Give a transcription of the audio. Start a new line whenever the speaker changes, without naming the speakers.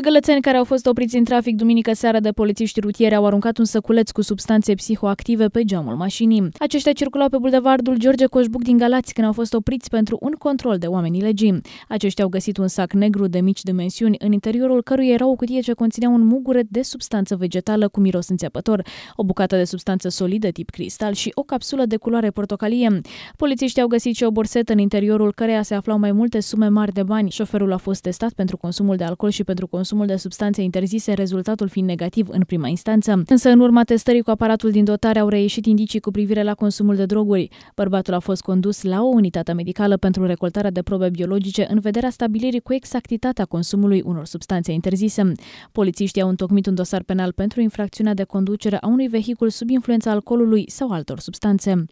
Doi gălățeni care au fost opriți în trafic duminică seara de polițiști rutieri au aruncat un săculeț cu substanțe psihoactive pe geamul mașinii. Aceștia circulau pe bulevardul George Coșbuc din Galați când au fost opriți pentru un control de oameni legii. Aceștia au găsit un sac negru de mici dimensiuni, în interiorul căruia era o cutie ce conținea un mugure de substanță vegetală cu miros înțepător, o bucată de substanță solidă tip cristal și o capsulă de culoare portocalie. Polițiștii au găsit și o borsetă în interiorul căreia se aflau mai multe sume mari de bani. Șoferul a fost testat pentru consumul de alcool și pentru consumul de substanțe interzise, rezultatul fiind negativ în prima instanță. Însă, în urma testării cu aparatul din dotare, au reieșit indicii cu privire la consumul de droguri. Bărbatul a fost condus la o unitate medicală pentru recoltarea de probe biologice în vederea stabilirii cu exactitatea consumului unor substanțe interzise. Polițiștii au întocmit un dosar penal pentru infracțiunea de conducere a unui vehicul sub influența alcoolului sau altor substanțe.